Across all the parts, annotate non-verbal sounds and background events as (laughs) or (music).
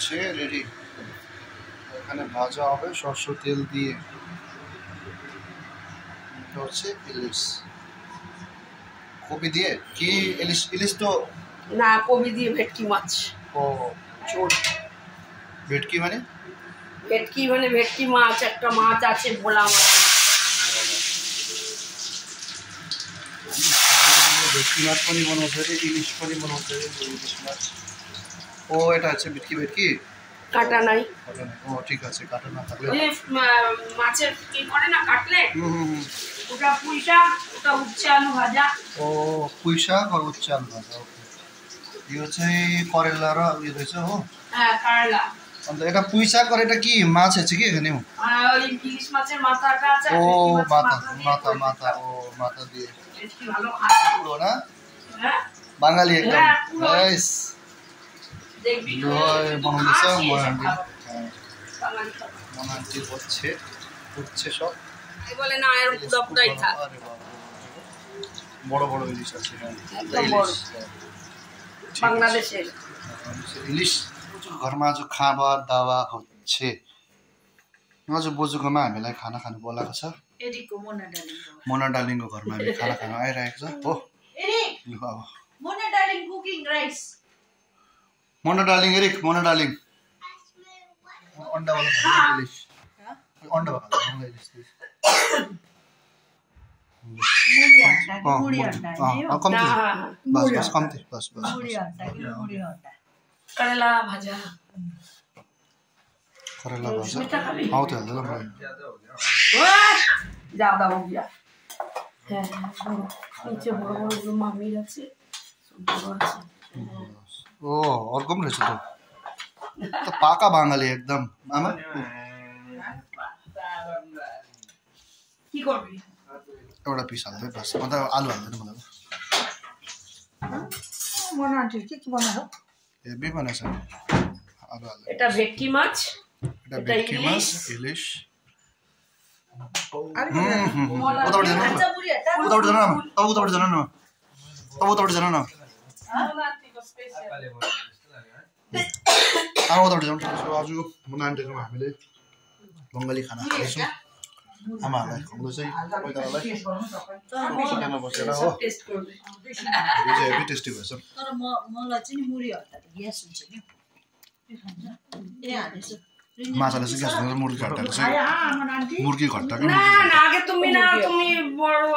হচ্ছে রেডি এখানে ভাজা হবে সরষের তেল দিয়ে এটা হচ্ছে ইলিশ কপি দিয়ে কি ইলিশ ইলিশ তো না কবি দিয়ে ভেটকি মাছ ও ঝোল ভেটকি মানে ভেটকি মানে ভেটকি মাছ একটা মাছ আছে ভোলা মাছ ভেটকি মাছ पनि बनाउँछ अरे इलिस पनि बनाउँछ अरे इलिस মাছ ও এটা আছে বিটকি বিটকি কাটা নাই ও ঠিক আছে কাটা না থাকলে মাছের কি করে না কাটলে? হুম ওটা পুঁইশা ওটা উচ্ছে ভাজা। ও পুঁইশা আর উচ্ছে ভাজা ওকে এই হচ্ছে করেলার ইয়ে হয়েছে ও। হ্যাঁ করেলা। এটা এটা কি মাছ আছে কি এখানে ও মাথা মাথা ও মাথা দিয়ে। হ্যাঁ। বাঙালি একদম। হ্যাঁ, দেখবি লু बनाउँदैछ খাসি म এসব আন্টি খাবো। বাঙালি খাবার। মন আন্টি হচ্ছে হচ্ছে সব এই বলে না এর পুরো পুরাই থাক আরে বাবা। বড় বড় ইলিশ আছে হ্যাঁ। একদম ইলিশ, বড়। হ্যাঁ। ঠিক আছে। বাংলাদেশের ইলিশ घरमा आज खावा दावा হচ্ছে आज बोजूकोमा हामीलाई खाना खानु बोलाएको छ एरिकको मोना डार्लिङको मोना डार्लिङको घरमा हामी खाना खानु आइरहेको छ हो एरिक लु अब Mona darling, Eric, Mona darling. On the ओ अर्को पनि रहेछ त त पाका बाङ्गाली एकदम आमा কি করবি एउटा पिस हाल्दै बस अन्त आलु हाल्दैन मलाई मोना आन्टी के के बनायो हेभी बनाएछ आलु हाल्दैन এটা ভেটকি মাছ एउटा এটা भेटकी मास इलिस। इलिस अरे हुँ, हुँ, हुँ। उतापट्टि जानु न अच्छा मुढी हट्टा उतापट्टि जानु न अब उतापट्टि जानु न अब उतापट्टि जानु न आउँदा जाउँ सो आज म नानीकोमा हामीले बङ्गाली खाना खाँदैछौँ। आमाहरूलाई खुवाउँदै चाहिँ कोही बसेर हो। (laughs) हेभी टेस्टी भएछ। तर चाहिँ ग्यास हुन्छ माछाले चाहिँ मुर्गी घट्टाले चाहिँ मुर्गी घट्टा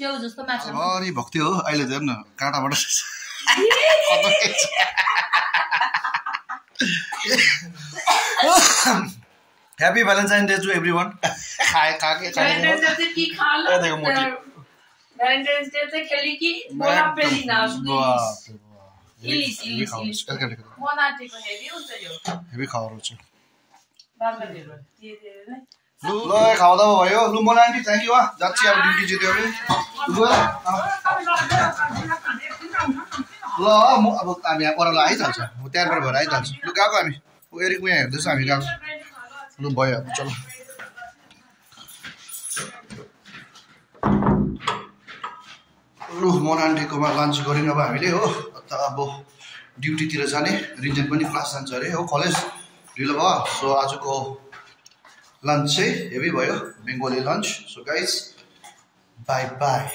च्याउ जस्तो माछा भरि भक्ति हो। अहिले त हेर्नु काँटाबाट happy Valentine day to everyone खाए खाके भ्यालेन्टाइन्स डे चाहिँ खेल्ने कि मोना पेलिना इलिस इलिस इलिस मोना टेको हेभी हुन्छ यो हेभी खाएर हुन्छ बाबा दिएर दिएर लु ल खावा भयो लु म आन्टी थ्याङ्क यू जाँच्छु अब ड्युटी जित्यो भने ल म अब हामी यहाँ ओह्रालो आइजान्छ म त्यहाँबाट भएर आइजान्छु लु गएको हामी एरि उयो हेर्दैछु हामी गएको लु भयो अब चल लु मन आन्टीकोमा लन्च गऱ्यौँ अब हामीले हो त अब ड्युटीतिर जाने रिजन पनि क्लास जान्छ अरे हो कलेज ढिलो भयो सो आजको लन्च चाहिँ हेभी भयो Bengali lunch so guys bye bye